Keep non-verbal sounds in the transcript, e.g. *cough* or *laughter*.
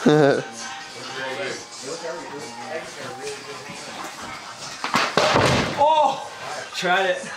*laughs* oh! Tried it.